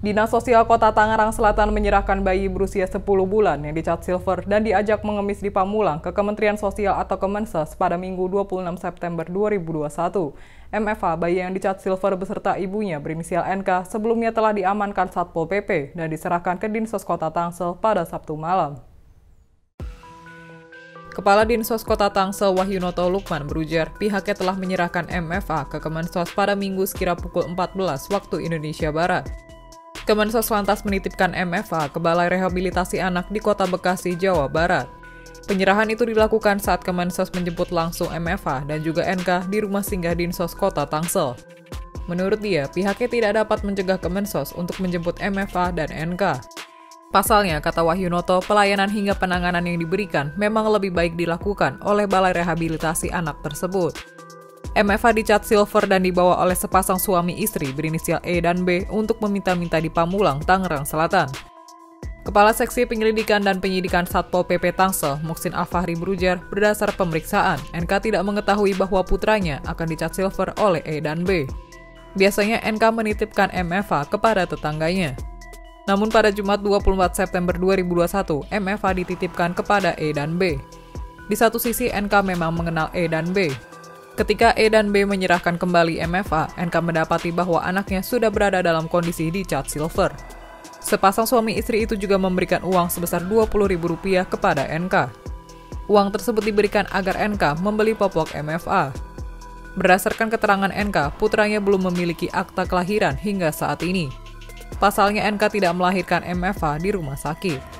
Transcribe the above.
Dinas Sosial Kota Tangerang Selatan menyerahkan bayi berusia 10 bulan yang dicat silver dan diajak mengemis di Pamulang ke Kementerian Sosial atau Kemenses pada Minggu 26 September 2021. MFA, bayi yang dicat silver beserta ibunya berinisial NK, sebelumnya telah diamankan Satpol PP dan diserahkan ke Dinsos Kota Tangsel pada Sabtu malam. Kepala Dinsos Kota Tangsel Wahyunoto Lukman berujar pihaknya telah menyerahkan MFA ke Kemensos pada Minggu sekira pukul 14 waktu Indonesia Barat. Kemensos lantas menitipkan MFA ke Balai Rehabilitasi Anak di Kota Bekasi, Jawa Barat. Penyerahan itu dilakukan saat Kemensos menjemput langsung MFA dan juga NK di rumah singgah Dinsos Kota Tangsel. Menurut dia, pihaknya tidak dapat mencegah Kemensos untuk menjemput MFA dan NK. Pasalnya, kata Wahyunoto, pelayanan hingga penanganan yang diberikan memang lebih baik dilakukan oleh Balai Rehabilitasi Anak tersebut. MFA dicat silver dan dibawa oleh sepasang suami istri berinisial E dan B untuk meminta-minta di Pamulang, Tangerang Selatan. Kepala Seksi Penyelidikan dan Penyidikan Satpol PP Tangsel, Muksin Alfahri berujar, berdasar pemeriksaan, NK tidak mengetahui bahwa putranya akan dicat silver oleh E dan B. Biasanya NK menitipkan MFA kepada tetangganya. Namun pada Jumat 24 September 2021, MFA dititipkan kepada E dan B. Di satu sisi NK memang mengenal E dan B, Ketika E dan B menyerahkan kembali MFA, NK mendapati bahwa anaknya sudah berada dalam kondisi dicat silver. Sepasang suami istri itu juga memberikan uang sebesar Rp20.000 kepada NK. Uang tersebut diberikan agar NK membeli popok MFA. Berdasarkan keterangan NK, putranya belum memiliki akta kelahiran hingga saat ini. Pasalnya NK tidak melahirkan MFA di rumah sakit.